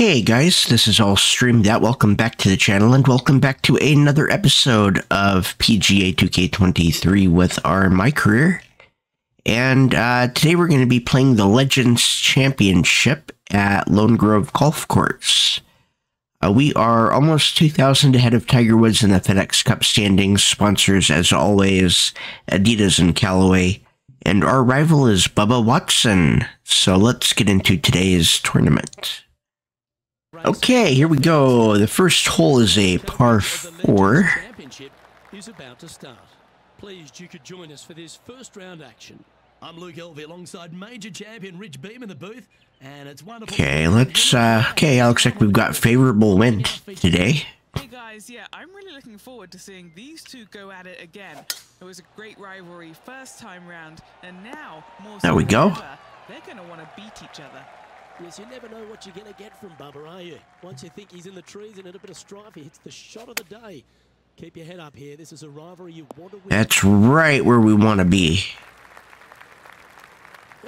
Hey guys, this is illstreamthat. Welcome back to the channel and welcome back to another episode of PGA 2K23 with our My Career. And uh, today we're going to be playing the Legends Championship at Lone Grove Golf Course. Uh, we are almost 2,000 ahead of Tiger Woods in the FedEx Cup standings. Sponsors, as always, Adidas and Callaway. And our rival is Bubba Watson. So let's get into today's tournament. Okay, here we go. The first hole is a par four. Championship is about to start. Pleased you could join us for this first round action. I'm Luke Elvy alongside major champion Rich Beem in the booth, and it's wonderful. Okay, let's, uh, okay, looks like we've got favorable wind today. Hey guys, yeah, I'm really looking forward to seeing these two go at it again. It was a great rivalry first time round, and now, more There we go. they're going to want to beat each other. Yes, you never know what you're going to get from Bubba, are you? Once you think he's in the trees and at a bit of strife, he hits the shot of the day. Keep your head up here. This is a rivalry you want to win. That's right where we want to be.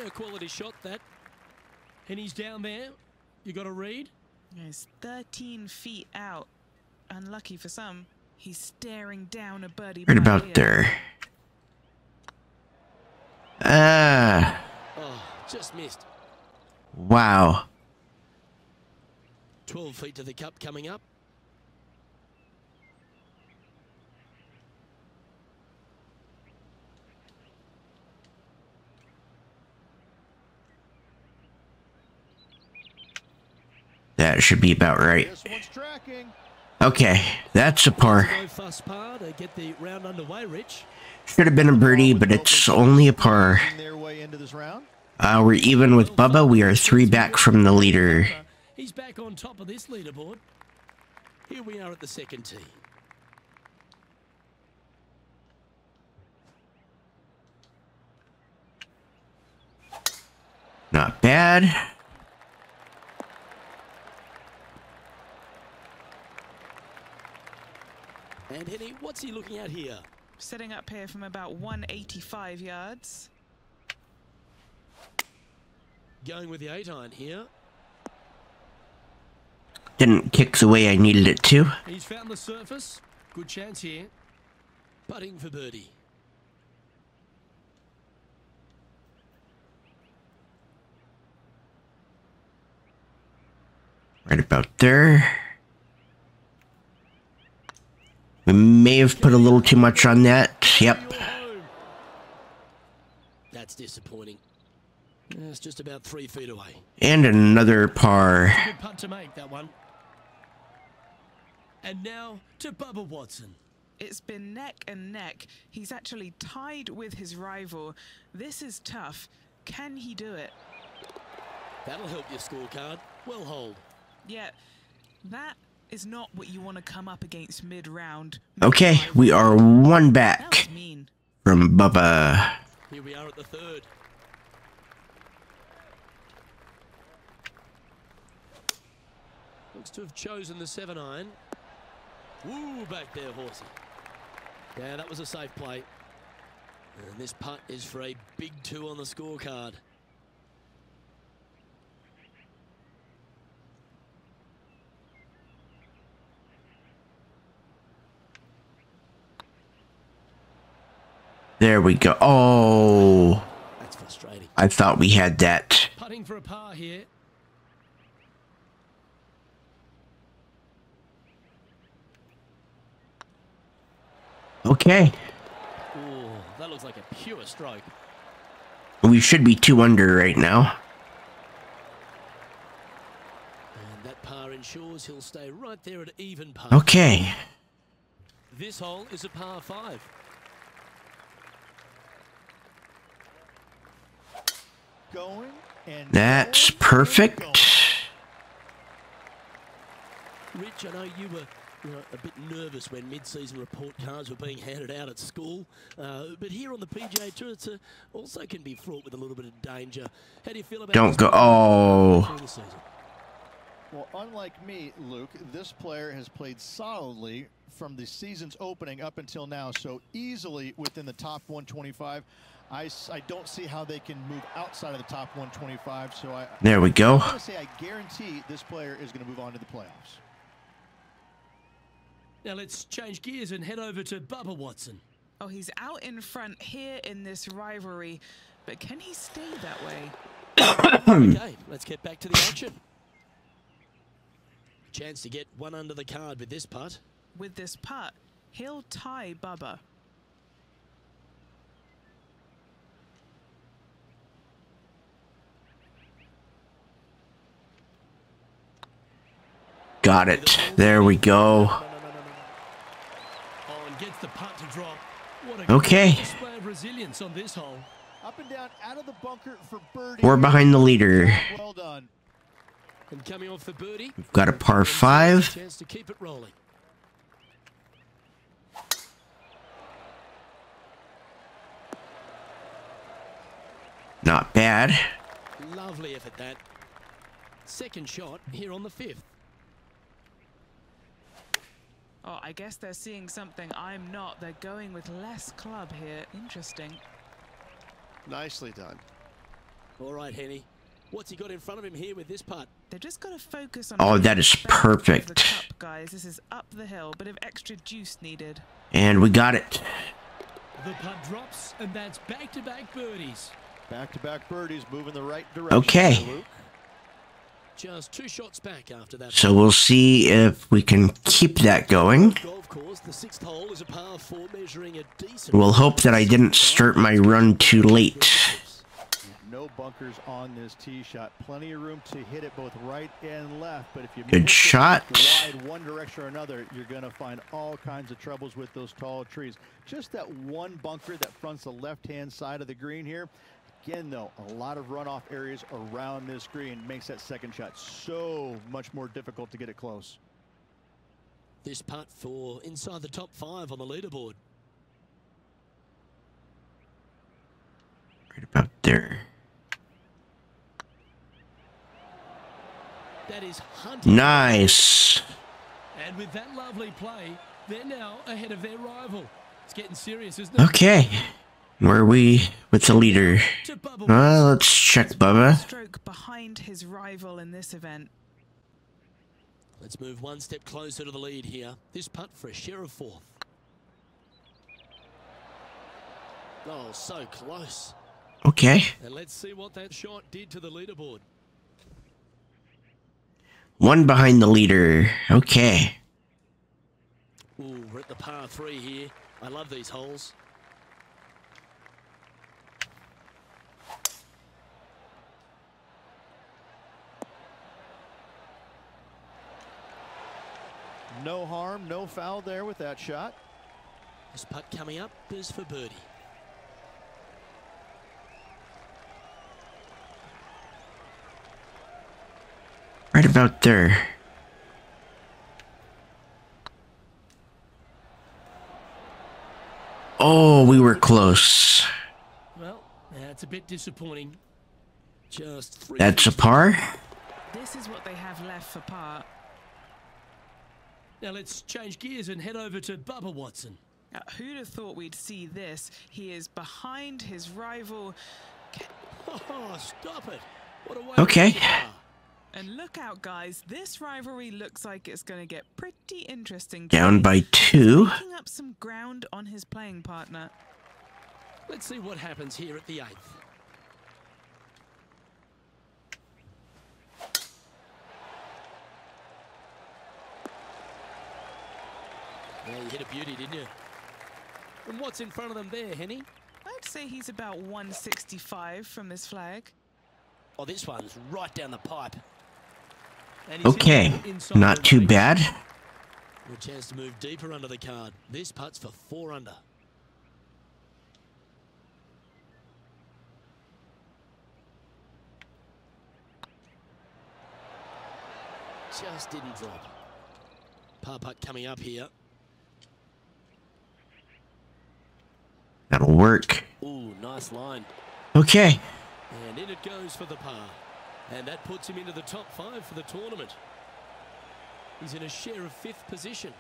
a quality shot that. And he's down there. You got to read. He's 13 feet out. Unlucky for some, he's staring down a birdie. Right about here. there. Ah, Oh, just missed. Wow. 12 feet to the cup coming up. That should be about right. This one's tracking. Okay, that's a par. No fuss par to get the round underway, Rich. Should have been a birdie, but it's only a par. Making Their way into this round. Uh, we're even with Bubba. We are three back from the leader. He's back on top of this leaderboard. Here we are at the second tee. Not bad. And Henny, what's he looking at here? Setting up here from about 185 yards. Going with the eight iron here. Didn't kick the way I needed it to. He's found the surface. Good chance here. Putting for birdie. Right about there. We may have put a little too much on that. Yep. That's disappointing. That's just about three feet away. And another par. Good putt to make, that one. And now to Bubba Watson. It's been neck and neck. He's actually tied with his rival. This is tough. Can he do it? That'll help your scorecard. Well hold. Yeah, that is not what you want to come up against mid-round. Okay, we are one back from Bubba. Here we are at the third. Looks to have chosen the seven iron. Woo, back there, horsey. Yeah, that was a safe play. And this putt is for a big two on the scorecard. There we go. Oh, That's frustrating. I thought we had that. Putting for a par here. Okay. Ooh, that looks like a pure stroke. We should be two under right now. And that par ensures he'll stay right there at even par. Okay. This hole is a par five. Going and That's perfect. going. Rich, I know you were you know, a bit nervous when mid-season report cards were being handed out at school, uh, but here on the PGA Tour, it also can be fraught with a little bit of danger. How do you feel about Don't go- oh. Well, unlike me, Luke, this player has played solidly from the season's opening up until now, so easily within the top 125. I don't see how they can move outside of the top 125, so I, There we go. I'm going to say I guarantee this player is going to move on to the playoffs. Now let's change gears and head over to Bubba Watson. Oh, he's out in front here in this rivalry, but can he stay that way? Okay, let's get back to the action. Chance to get one under the card with this putt. With this putt, he'll tie Bubba. Got it. There we go. Oh, and gets the putt to drop. What a Okay. great display of resilience on this hole. Up and down out of the bunker for birdie. We're behind the leader. Well done. And coming off for birdie. We've got a par five. Not bad. Lovely effort that. Second shot here on the fifth. Oh, I guess they're seeing something I'm not. They're going with less club here. Interesting. Nicely done. All right, Henny. What's he got in front of him here with this putt? They've just got to focus on. Oh, hitting that the is back of the perfect. cup, guys. This is up the hill. Bit of extra juice needed. And we got it. The putt drops, and that's back-to-back birdies. Back-to-back birdies moving the right direction. Okay. Luke. Just two shots back after that. So we'll see if we can keep that going. Golf course, the sixth hole is a par four measuring a decent. We'll hope that I didn't start my run too late. No bunkers on this tee shot. Plenty of room to hit it both right and left. But if you Good shot. wide one direction or another, you're going to find all kinds of troubles with those tall trees. Just that one bunker that fronts the left-hand side of the green here. Again, though, a lot of runoff areas around this green makes that second shot so much more difficult to get it close. This putt for inside the top five on the leaderboard. Right about there. That is hunting. Nice. And with that lovely play, they're now ahead of their rival. It's getting serious, isn't it? Okay. Where are we with the leader? To Well, let's check Bubba. Stroke behind his rival in this event. Let's move one step closer to the lead here. This putt for a share of fourth. Oh, so close. Okay. And let's see what that shot did to the leaderboard. One behind the leader. Okay. Ooh, we're at the par three here. I love these holes. No harm, no foul there with that shot. This putt coming up is for birdie. Right about there. Oh, we were close. Well, that's a bit disappointing. Just three. That's a par. This is what they have left for par. Now let's change gears and head over to Bubba Watson. Uh, who'd have thought we'd see this? He is behind his rival. Oh, stop it. What a way Okay. to hit the bar. And look out, guys. This rivalry looks like it's going to get pretty interesting. Down by two. Picking up some ground on his playing partner. Let's see what happens here at the eighth. Well, you hit a beauty, didn't you? And what's in front of them there, Henny? I'd say he's about 165 from this flag. Oh, this one's right down the pipe. And he's Okay. hitting it inside Not too reach. bad. A chance to move deeper under the card. This putt's for four under. Just didn't drop. Par putt coming up here. That'll work. Ooh, nice line. Okay. And in it goes for the par. And that puts him into the top five for the tournament. He's in a share of fifth position.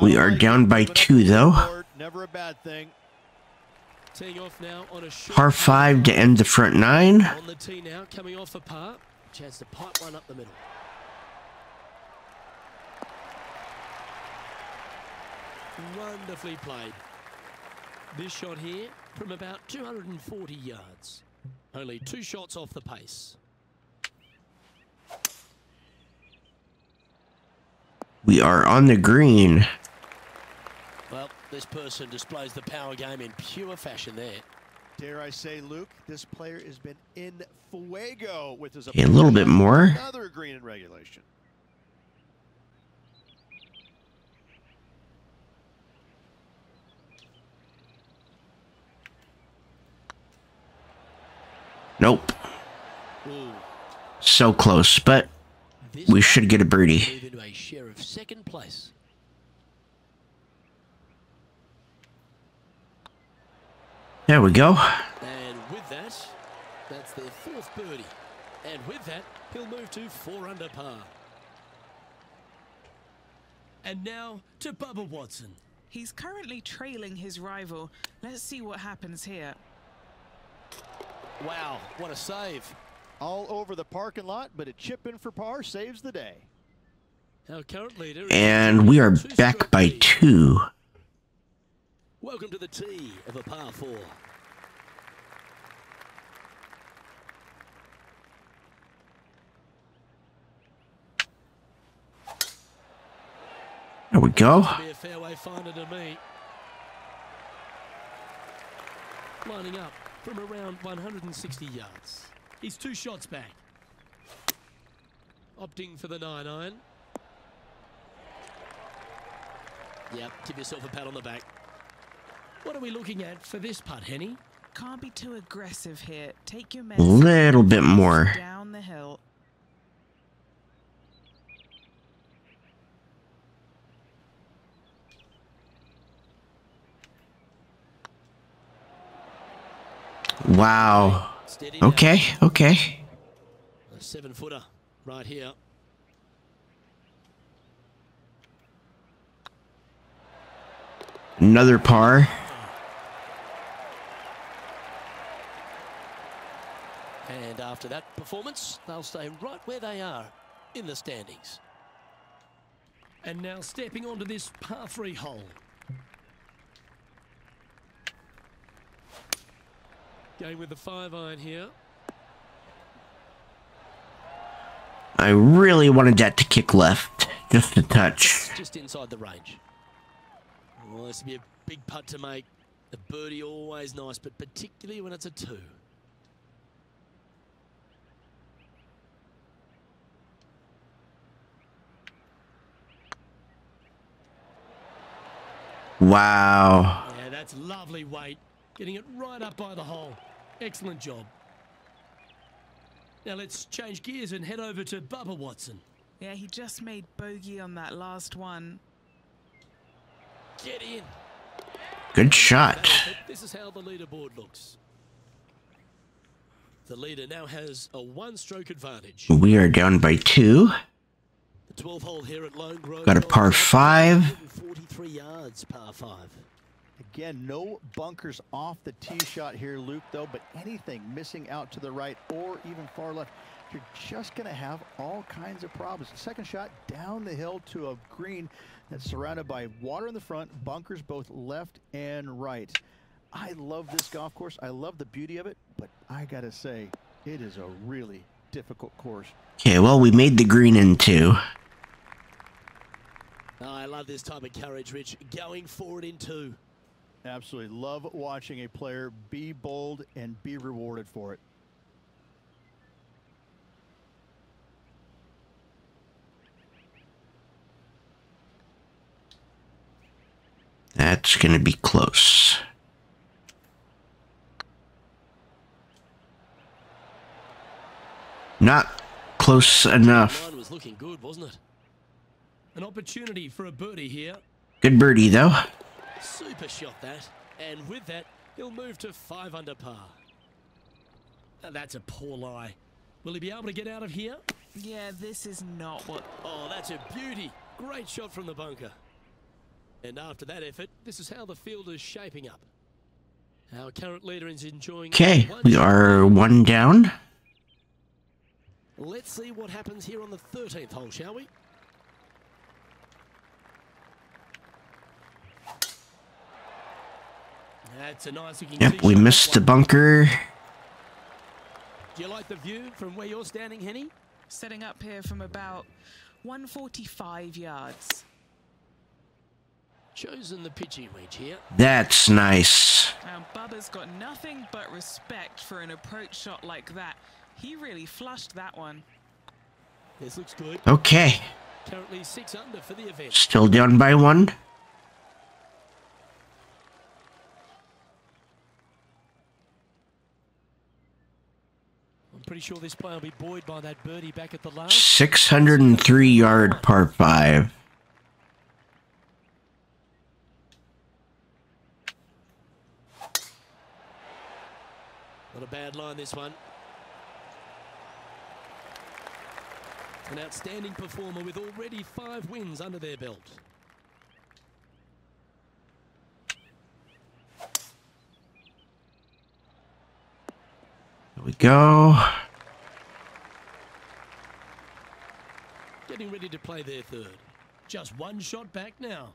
We are down by two, though. Never a bad thing. Off now on a Par 5 to end the front nine. On the tee now, coming off a par. Chance to pipe one up the middle. Wonderfully played. This shot here from about 240 yards. Only two shots off the pace. We are on the green. Well, this person displays the power game in pure fashion there. Dare I say, Luke, this player has been in fuego with his a little bit more. Another green in regulation. Nope. So close, but we should get a birdie. move into a share of second place. There we go. And with that, that's their fourth birdie. And with that, he'll move to four under par. And now to Bubba Watson. He's currently trailing his rival. Let's see what happens here. Wow, what a save. All over the parking lot, but a chip in for par saves the day. Our current leader And we are back by lead. two. Welcome to the tee of a par four. There we go. Be a fairway finder to me. Lining up from around 160 yards. He's two shots back. Opting for the 9 iron. Yep, give yourself a pat on the back. What are we looking at for this putt, Henny? Can't be too aggressive here. Take your medicine. Little bit more. Down the hill. Wow. Okay, okay. A seven footer right here. Another par. And after that performance, they'll stay right where they are in the standings. And now stepping onto this par three hole. Going with the five iron here. I really wanted that to kick left. Just a touch. Just inside the range. Well, this would be a big putt to make. A birdie always nice, but particularly when it's a two. Wow. Yeah, that's lovely weight. Getting it right up by the hole. Excellent job. Now let's change gears and head over to Bubba Watson. Yeah, he just made bogey on that last one. Get in. Good shot. This is how the leaderboard looks. The leader now has a one-stroke advantage. We are down by two. The 12 hole here at Lone Grove. Got a par five. 43 yards, par five. Again, no bunkers off the tee shot here, Luke, though, but anything missing out to the right or even far left, you're just going to have all kinds of problems. Second shot down the hill to a green that's surrounded by water in the front, bunkers both left and right. I love this golf course. I love the beauty of it, but I got to say, it is a really difficult course. Okay, well, we made the green in two. Oh, I love this type of courage, Rich. Going forward in two. Absolutely love watching a player be bold and be rewarded for it. That's going to be close. Not close enough. Was looking good, wasn't it? An opportunity for a birdie here. Good birdie, though. Super shot that. And with that, he'll move to five under par. Now, that's a poor lie. Will he be able to get out of here? Yeah, this is not what. Oh, that's a beauty. Great shot from the bunker. And after that effort, this is how the field is shaping up. Our current leader is enjoying. Okay, we are one down. Let's see what happens here on the 13th hole, shall we? That's a nice looking Yep, we missed the bunker. Do you like the view from where you're standing, Henny? Setting up here from about 145 yards. Chosen the pitching wedge here. That's nice. Now, Bubba's got nothing but respect for an approach shot like that. He really flushed that one. This looks good. Okay, Currently six under for the event. still down by one. Pretty sure this play will be buoyed by that birdie back at the last. 603 yard par 5. Not a bad line, this one. An outstanding performer with already five wins under their belt. There we go. Getting ready to play their third. Just one shot back now.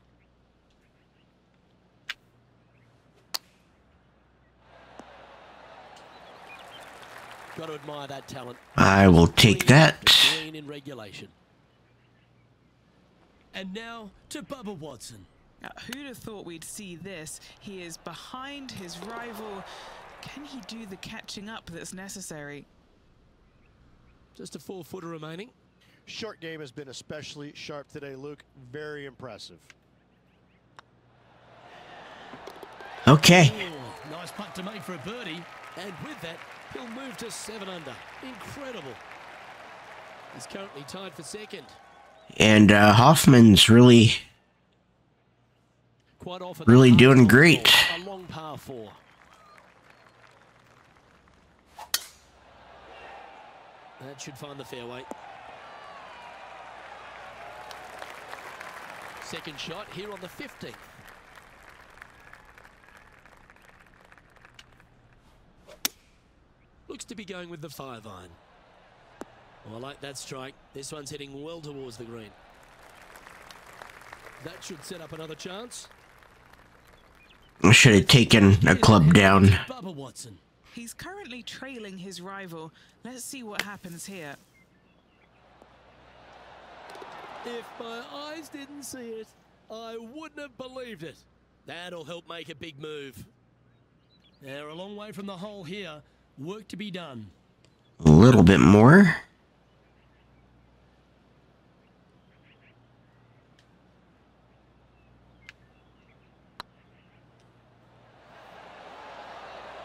Got to admire that talent. I will take that. In regulation. And now to Bubba Watson. Now, who'd have thought we'd see this? He is behind his rival. Can he do the catching up that's necessary? Just a four footer remaining. Short game has been especially sharp today, Luke. Very impressive. Okay, Oh, nice putt to make for a birdie. And with that, he'll move to seven under. Incredible. He's currently tied for second. and uh, Hoffman's really Quite often, Really doing hardest great. hole, A long par four. That should find the fairway. Second shot here on the 15th. Looks to be going with the five iron. Oh, I like that strike. This one's heading well towards the green. That should set up another chance. I should have taken a club down. Bubba Watson. He's currently trailing his rival. Let's see what happens here. If my eyes didn't see it, I wouldn't have believed it. That'll help make a big move. They're a long way from the hole here. Work to be done. A little bit more.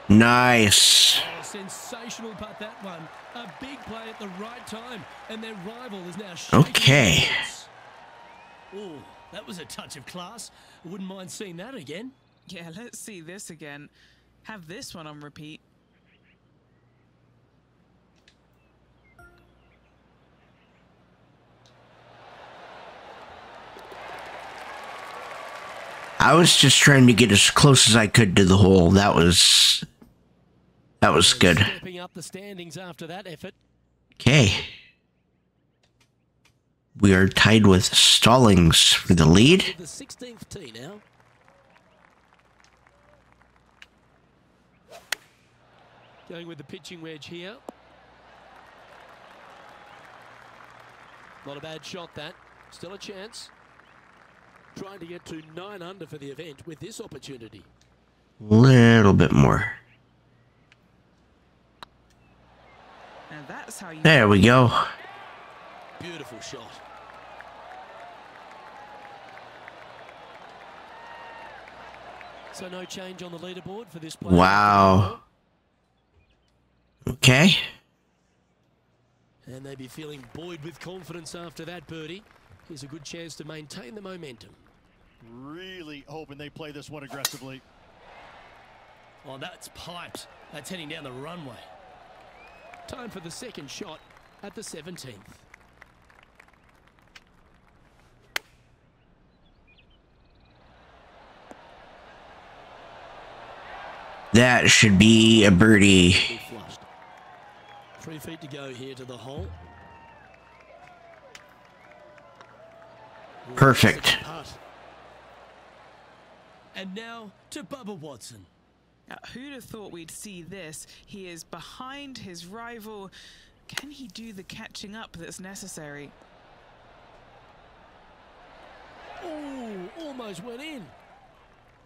Nice. Sensational putt that one. A big play at the right time, and their rival is now Okay. Oh, that was a touch of class. Wouldn't mind seeing that again. Yeah, let's see this again. Have this one on repeat. I was just trying to get as close as I could to the hole. That was that was good. Up the standings after that effort. Okay. We are tied with Stallings for the lead. The 16th tee now. Going with the pitching wedge here. Not a bad shot that. Still a chance. Trying to get to 9 under for the event with this opportunity. Little bit more. Now that's how you. There we go. Beautiful shot. So no change on the leaderboard for this player. Wow. Okay. And they'd be feeling buoyed with confidence after that birdie. Here's a good chance to maintain the momentum. Really hoping they play this one aggressively. Oh, that's piped. That's heading down the runway. Time for the second shot at the 17th. That should be a birdie. Three feet to go here to the hole. Perfect. And now to Bubba Watson. Now, who'd have thought we'd see this? He is behind his rival. Can he do the catching up that's necessary? Oh, almost went in.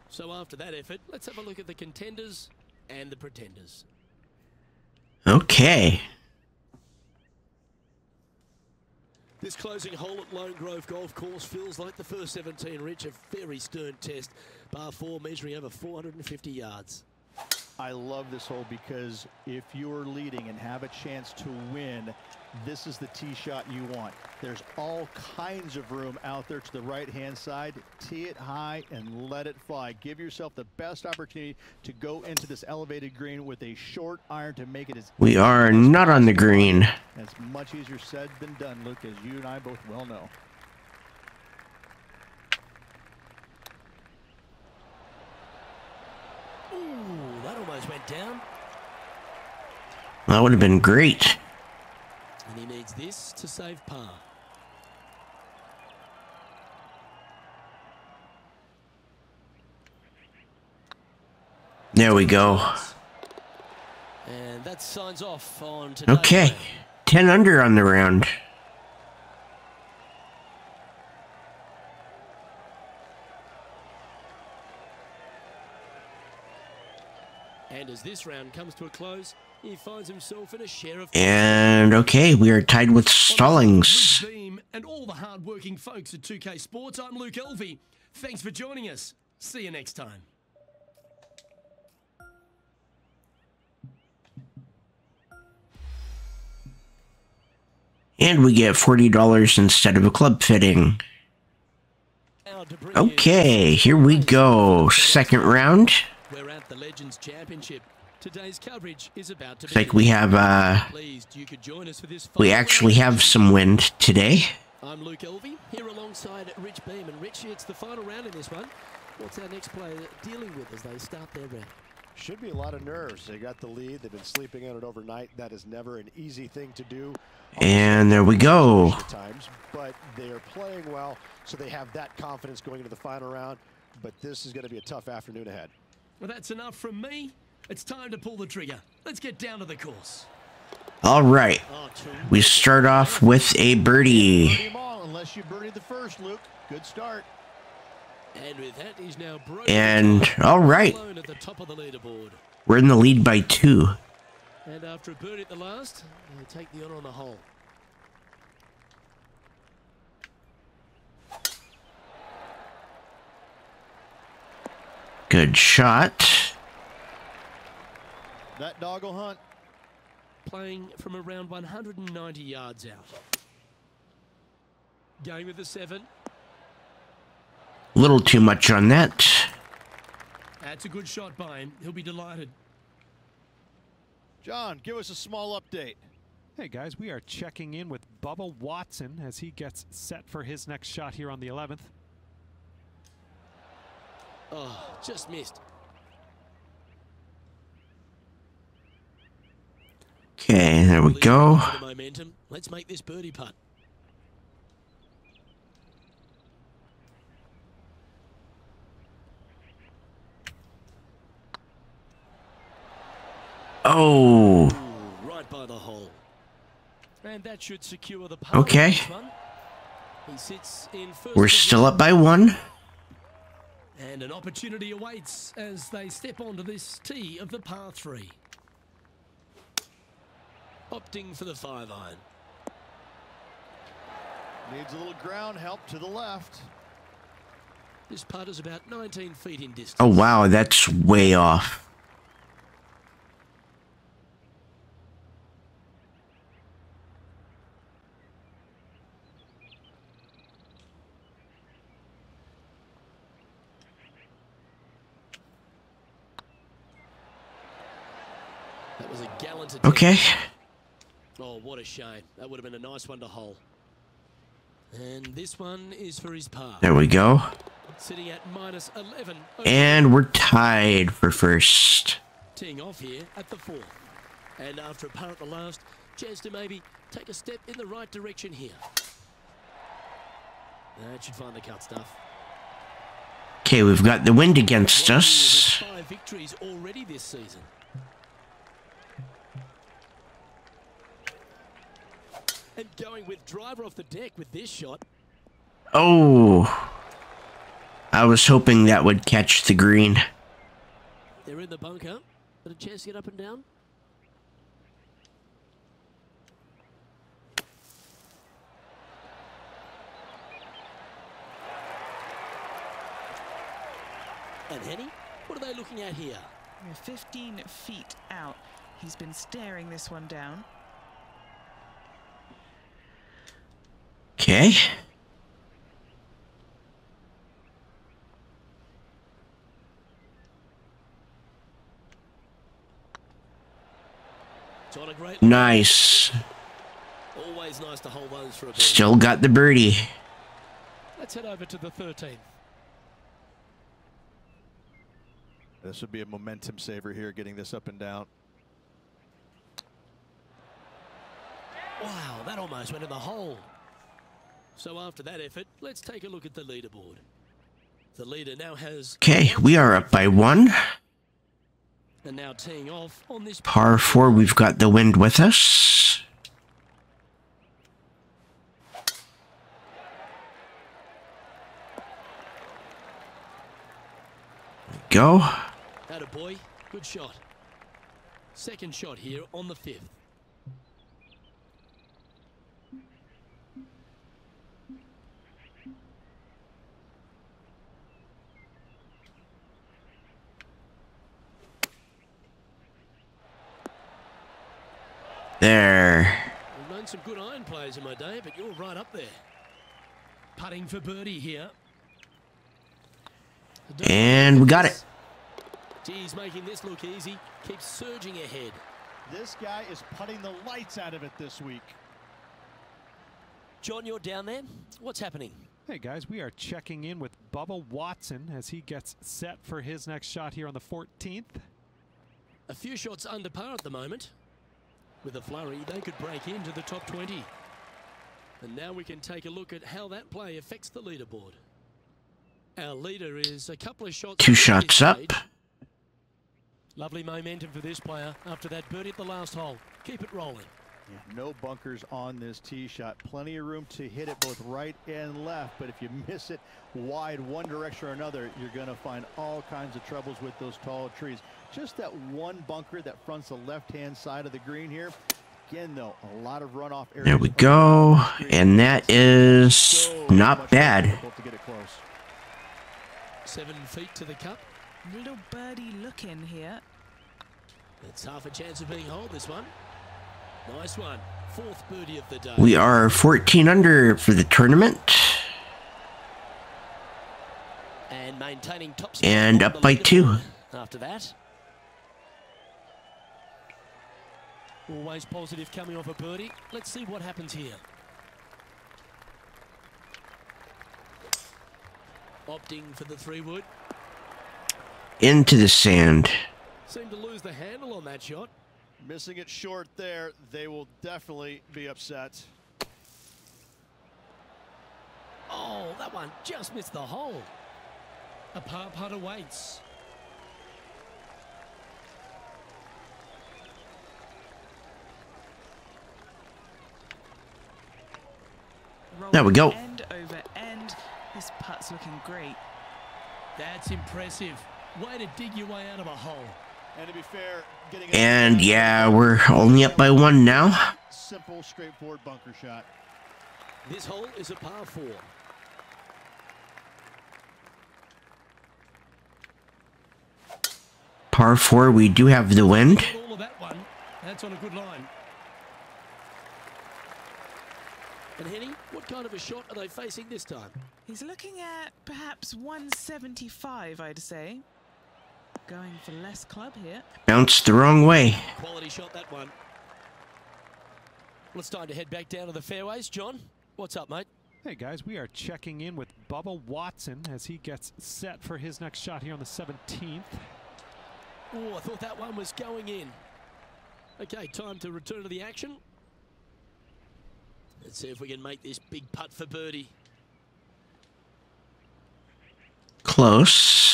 So after that effort, let's have a look at the contenders and the pretenders. Okay. This closing hole at Lone Grove Golf Course feels like the first 17, Rich. A very stern test. Par 4 measuring over 450 yards. I love this hole because if you're leading and have a chance to win, this is the tee shot you want. There's all kinds of room out there to the right-hand side. Tee it high and let it fly. Give yourself the best opportunity to go into this elevated green with a short iron to make it as We are not on the green. That's much easier said than done, Luke, as you and I both well know. Ooh, that almost went down. That would have been great. And he needs this to save par. There we go. And that signs off on today's Okay. 10 under on the round. And as this round comes to a close, he finds himself in a share of And okay, we are tied with Stallings. behalf of Luke Beem and all the hard-working folks at 2K Sports, I'm Luke Elvy. Thanks for joining us. See you next time. And we get $40 instead of a club fitting. Now to bring you Okay, here we go. Second round. We're the Legends Championship. Today's coverage is about to Looks like we have, uh, Pleased you could join us for this we actually have some wind today. I'm Luke Elvy, here alongside Rich Beem. And Rich, it's the final round in this one. What's our next player dealing with as they start their round? Should be a lot of nerves. They got the lead. They've been sleeping on it overnight. That is never an easy thing to do. And there we go. Times, but they are playing well, so they have that confidence going into the final round. But this is going to be a tough afternoon ahead. Well, that's enough from me. It's time to pull the trigger. Let's get down to the course. All right. We start off with a birdie. Birdie 'em all, unless you birdie the first, Luke. Good start. And with that, he's now. And all right, Alone at the top of the leaderboard. we're in the lead by two. And after a birdie at the last, he'll take the honour on the hole. Good shot. That dog will hunt. Playing from around 190 yards out. Going with the seven. A little too much on that. That's a good shot by him. He'll be delighted. John, give us a small update. Hey guys, we are checking in with Bubba Watson as he gets set for his next shot here on the 11th. Oh, just missed. Okay, there we go. momentum. Let's make this birdie putt. Oh, Ooh, right by the hole. And that should secure the putt. Okay. on this one. He sits in first we're still up by one. And an opportunity awaits as they step onto this tee of the par three. Opting for the five iron. Needs a little ground help to the left. This putt is about 19 feet in distance. Oh, wow, that's way off. That was a gallant attempt. Okay, Oh, what a shame. That would have been a nice one to hole. And this one is for his par. there we go. Sitting at minus 11. And we're tied for first. teeing off here at the fourth. And after a par at the last, chance to maybe take a step in the right direction here. That should find the cut stuff. Okay, we've got the wind against us. Five victories already this season. And going with driver off the deck with this shot. Oh. I was hoping that would catch the green. They're in the bunker. But a chance to get up and down. And Henny, what are they looking at here? We're 15 feet out. He's been staring this one down. Okay. It's on a great Nice. Always nice to hold those for a bit. Still got the birdie. Let's head over to the 13th. This would be a momentum saver here, getting this up and down. Wow, that almost went in the hole. So after that effort, let's take a look at the leaderboard. The leader now has Okay, we are up by one. and now teeing off on this Par four, we've got the wind with us. Go. Atta boy, good shot. Second shot here on the fifth. There. I've known some good iron players in my day, but you're right up there. Putting for birdie here. And we got it. Geez, making this look easy. Keeps surging ahead. This guy is putting the lights out of it this week. John, you're down there. What's happening? Hey guys, we are checking in with Bubba Watson as he gets set for his next shot here on the 14th. A few shots under par at the moment. With a flurry, they could break into the top 20. And now we can take a look at how that play affects the leaderboard. Our leader is a couple of shots. Two shots up. Lovely momentum for this player after that birdie at the last hole. Keep it rolling. Yeah, no bunkers on this tee shot. Plenty of room to hit it both right and left. But if you miss it wide one direction or another, you're going to find all kinds of troubles with those tall trees. Just that one bunker that fronts the left-hand side of the green here. Again, though, a lot of runoff areas. There we go. And that is So not bad. to get it close. Seven feet to the cup. Little birdie looking here. It's half a chance of being holed this one. Nice one. Fourth birdie of the day. We are 14 under for the tournament. and maintaining top And up by two. After that. Always positive coming off a birdie. Let's see what happens here. Opting for the three wood. Into the sand. Seemed to lose the handle on that shot. Missing it short there, they will definitely be upset. Oh, that one just missed the hole. A par putt awaits. There we go. End over end. This putt's looking great. That's impressive. Way to dig your way out of a hole. And to be fair, getting And yeah, we're only up by one now. simple, straightforward bunker shot. This hole is a par four. Par four, we do have the wind. Got all of that. That's on a good line. And Henny, what kind of a shot are they facing this time? He's looking at perhaps 175, I'd say. Going for less club here. Bounced the wrong way. Quality shot that one. Well, it's time to head back down to the fairways. John, what's up, mate? Hey guys, we are checking in with Bubba Watson as he gets set for his next shot here on the 17th. Oh, I thought that one was going in. Okay, time to return to the action. Let's see if we can make this big putt for birdie. Close.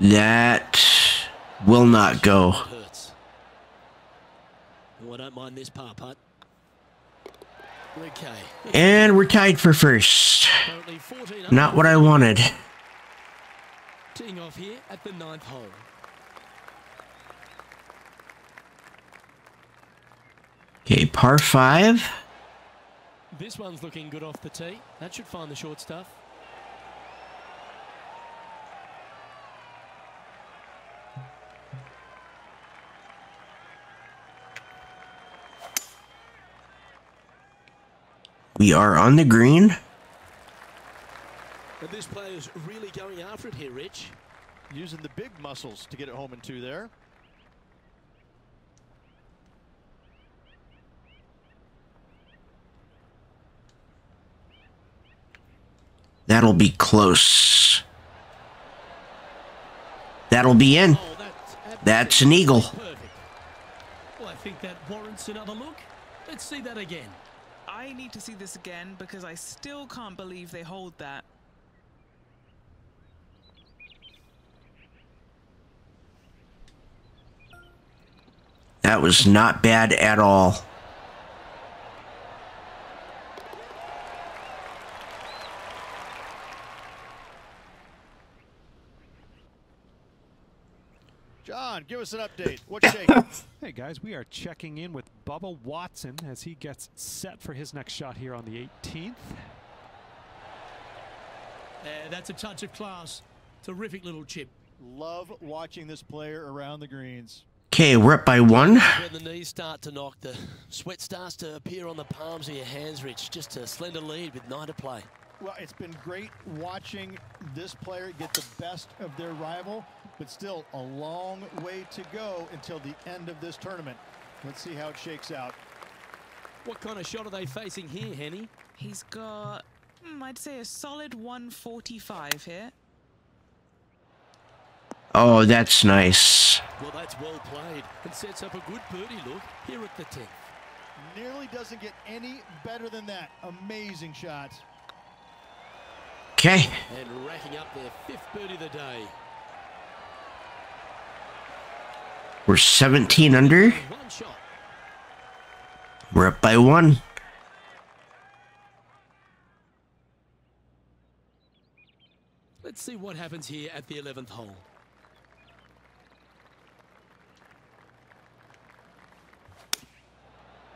That will not go. Hurts. I don't mind this par putt. Okay. And we're tied for first. Not what I wanted. Teeing off here at the ninth hole. Okay, par five. This one's looking good off the tee. That should find the short stuff. We are on the green. But this player's really going after it here, Rich. Using the big muscles to get it home in two there. That'll be close. That'll be in. Oh, that's, That's an eagle. Well, I think that warrants another look. Let's see that again. I need to see this again because I still can't believe they hold that. That was not bad at all. John, give us an update. What's shaking? Hey guys, we are checking in with Bubba Watson as he gets set for his next shot here on the 18th. Uh, that's a touch of class. Terrific little chip. Love watching this player around the greens. Okay, we're up by one. When the knees start to knock, the sweat starts to appear on the palms of your hands, Rich. Just a slender lead with nine to play. Well, it's been great watching this player get the best of their rival, but still a long way to go until the end of this tournament. Let's see how it shakes out. What kind of shot are they facing here, Henni? He's got, hmm, I'd say, a solid 145 here. Oh, that's nice. Well, that's well played and sets up a good birdie look here at the 10th. Nearly doesn't get any better than that. Amazing shot. Okay. And racking up their fifth birdie of the day. We're 17 under. We're up by one. Let's see what happens here at the 11th hole.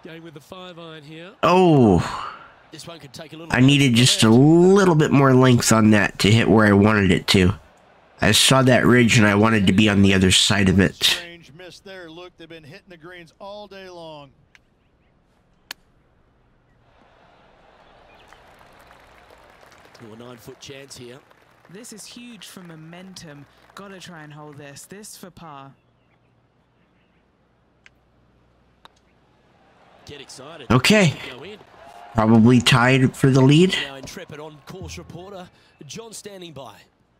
Going with the five iron here. Oh, This one could take a little. I needed just a little bit more length on that to hit where I wanted it to. I saw that ridge and I wanted to be on the other side of it. Strange miss there. Look, they've been hitting the greens all day long. To a nine foot chance here. This is huge for momentum. Gotta try and hold this. This for par. Get excited. Okay. Go in. Probably tied for the lead. Now intrepid on course reporter John standing by.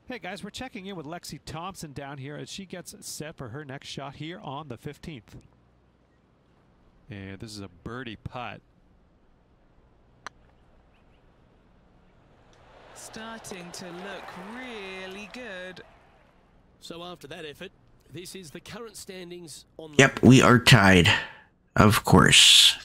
Hey guys, we're checking in with Lexi Thompson down here as she gets set for her next shot here on the 15th. And this is a birdie putt. Starting to look really good. So after that effort, this is the current standings on Yep, we are tied. Of course. teeing off here.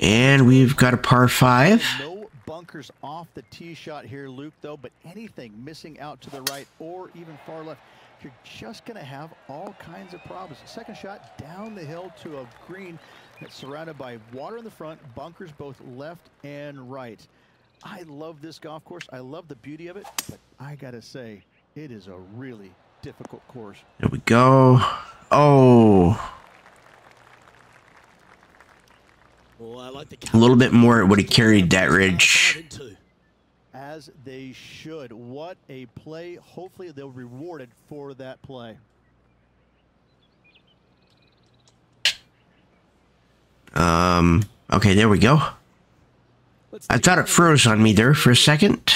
And we've got a par five. No bunkers off the tee shot here, Luke, though, but anything missing out to the right or even far left, you're just going to have all kinds of problems. Second shot down the hill to a green that's surrounded by water in the front, bunkers both left and right. I love this golf course. I love the beauty of it, but I got to say, it is a really difficult course. There we go. Oh, Oh, I like the a little bit more it would have carried that ridge. Five and two. As they should. What a play. Hopefully, they'll be rewarded for that play. Um, okay, there we go. I thought it froze on me there for a second.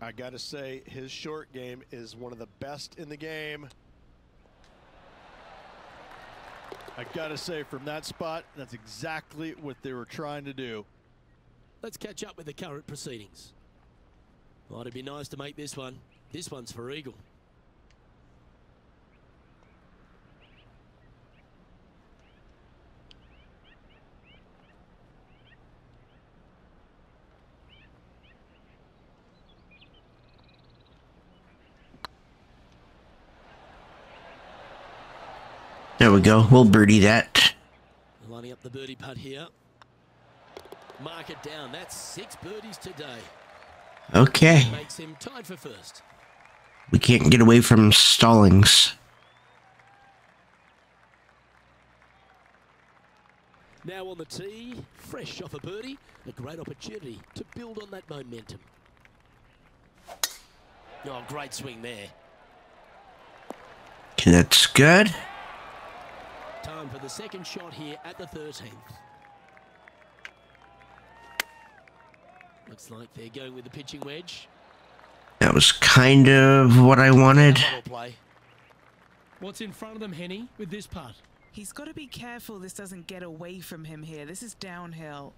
I got to say, his short game is one of the best in the game. I got to say, from that spot, that's exactly what they were trying to do. Let's catch up with the current proceedings. Well, it'd be nice to make this one. This one's for Eagle. There we go. We'll birdie that. Lining up the birdie putt here. Mark it down. That's six birdies today. Okay. Makes him tied for first. We can't get away from Stallings. Now on the tee, fresh off a birdie, a great opportunity to build on that momentum. Oh, great swing there. Okay, that's good. Time for the second shot here at the 13th. Looks like they're going with the pitching wedge. That was kind of what I wanted. What's in front of them, Henni, with this putt? He's got to be careful this doesn't get away from him here. This is downhill.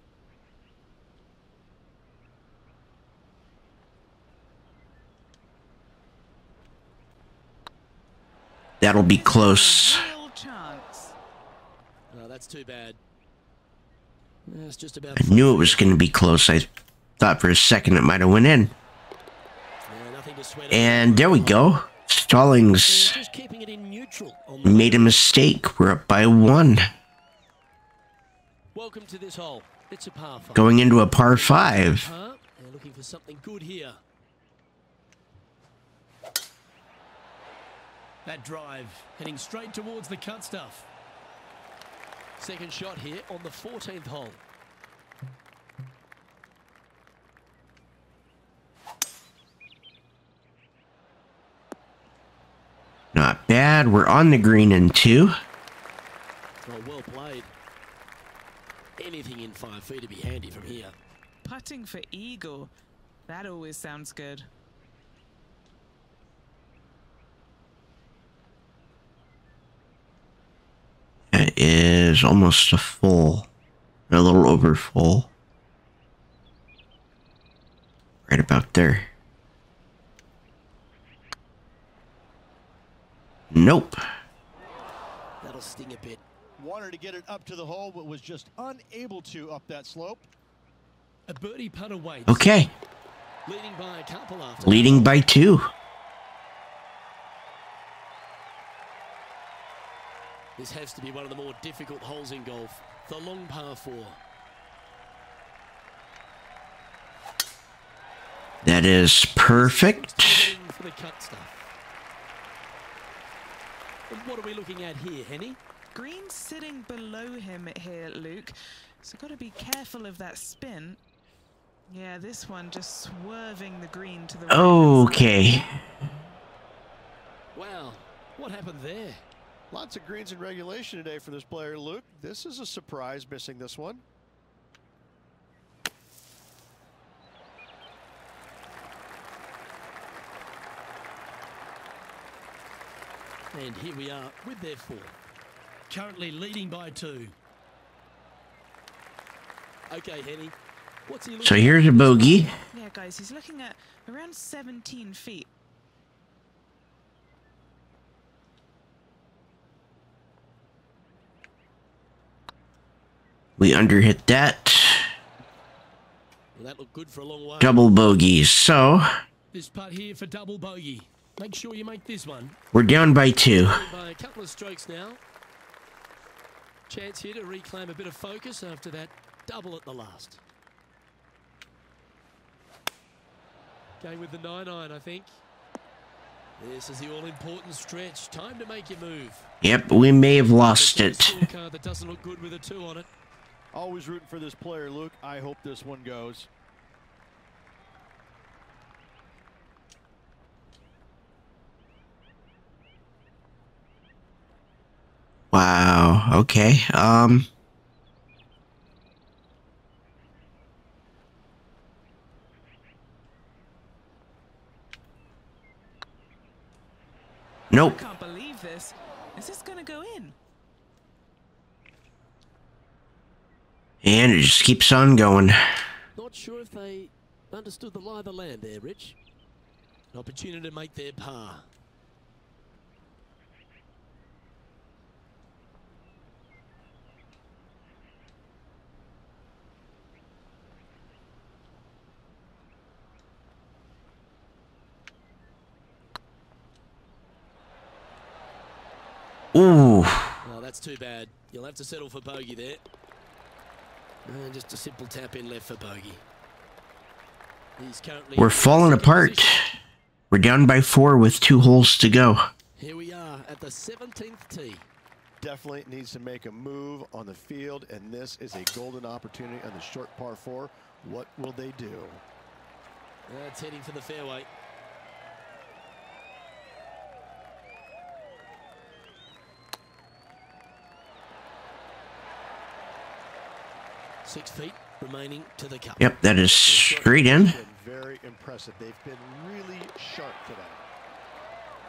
That'll be close. That's too bad. That's just about. I knew it was going to be close. I thought for a second it might have went in. Yeah, And there we go. Stallings it in neutral. Made a mistake. We're up by one. Welcome to this hole. It's a par five. Going into a par five. Uh-huh. They're looking for something good here. That drive heading straight towards the cut stuff. Second shot here on the 14th hole. Not bad. We're on the green in two. Oh, well played. Anything in five feet to be handy from here. Putting for eagle. That always sounds good. That is almost a full. A little over full. Right about there. Nope. That'll sting a bit. Wanted to get it up to the hole, but was just unable to up that slope. A birdie putt away. Okay. Leading by a couple after. Leading by two. This has to be one of the more difficult holes in golf. The long par four. That is perfect. For the cut stuff. What are we looking at here, Henni? Green sitting below him here, Luke. So got to be careful of that spin. Yeah, this one just swerving the green to the right. Okay. Wow, what happened there? Lots of greens in regulation today for this player, Luke. This is a surprise missing this one. And here we are with their four. Currently leading by two. Okay, Henni. What's he looking So here's a bogey. Yeah, guys, he's looking at around 17 feet. We underhit that. Well, that looked good for a long way. Double bogeys. So This putt here for double bogey. Make sure you make this one. we're down by two. By a couple of strokes now. Chance here to reclaim a bit of focus after that double at the last. Going with the 9-9, I think. This is the all-important stretch. Time to make your move. Yep, we may have lost it. Always rooting for this player, Luke. I hope this one goes. Wow. Okay. Um. Nope. I can't believe this. Is this going to go in? And it just keeps on going. Not sure if they understood the lie of the land there, Rich. An opportunity to make their par. Ooh. Oh, that's too bad. You'll have to settle for bogey there. And just a simple tap in left for bogey. He's currently We're falling apart. position. We're down by four with two holes to go. Here we are at the 17th tee. Definitely needs to make a move on the field, and this is a golden opportunity on the short par four. What will they do? Uh, That's heading for the fairway. Six feet remaining to the cup. Yep, that is straight in. Very impressive. They've been really sharp today.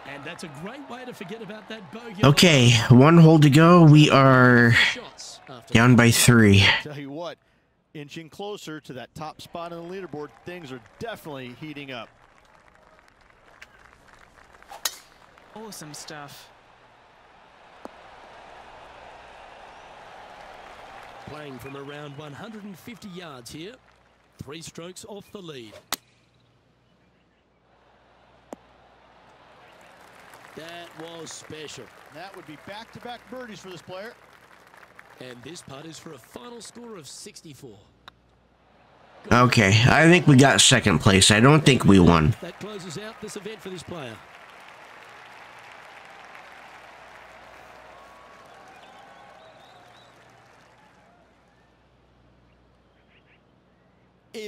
And that's a great way to forget about that bogey. Okay, one hole to go. We are down by three. Tell you what, inching closer to that top spot on the leaderboard, things are definitely heating up. Awesome stuff. Playing from around 150 yards here. Three strokes off the lead. That was special. That would be back-to-back birdies for this player. And this putt is for a final score of 64. Okay, I think we got second place. I don't think we won. That closes out this event for this player.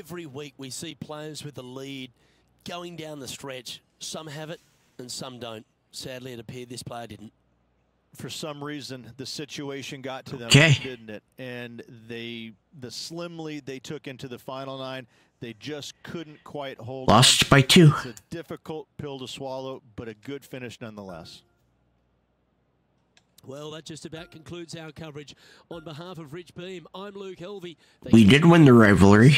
Every week we see players with the lead going down the stretch. Some have it and some don't. Sadly, it appeared this player didn't. For some reason, the situation got to them, Okay. didn't it? And they, the slim lead they took into the final nine, they just couldn't quite hold on. Lost by two. It's a difficult pill to swallow, but a good finish nonetheless. Well, that just about concludes our coverage. On behalf of Rich Beem, I'm Luke Elvy. Thanks We did win the in. rivalry.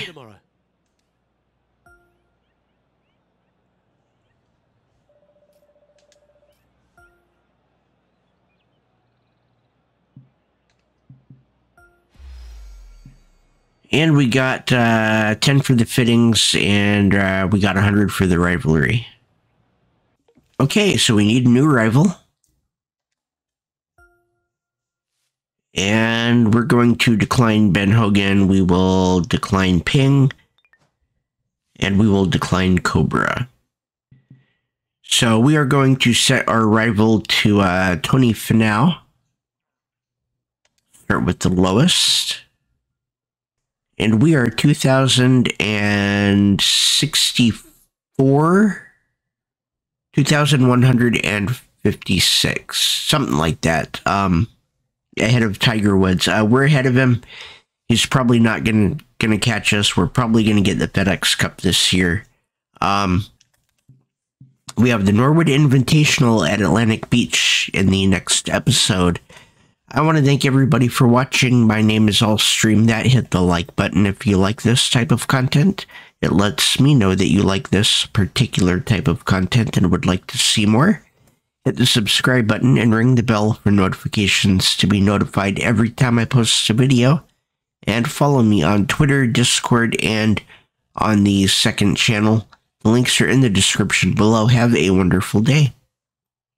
And we got uh, 10 for the fittings, and uh, we got 100 for the rivalry. Okay, so we need a new rival. And we're going to decline Ben Hogan. We will decline Ping. And we will decline Cobra. So we are going to set our rival to uh, Tony Finau. Start with the lowest and we are 2064 2156 something like that um ahead of tiger woods. Uh we're ahead of him. He's probably not gonna gonna catch us. We're probably gonna get the fedex cup this year. Um we have the norwood invitational at atlantic beach in the next episode I want to thank everybody for watching. My name is I'll Stream That. Hit the like button if you like this type of content. It lets me know that you like this particular type of content and would like to see more. Hit the subscribe button and ring the bell for notifications to be notified every time I post a video. And follow me on Twitter, Discord, and on the second channel. The links are in the description below. Have a wonderful day.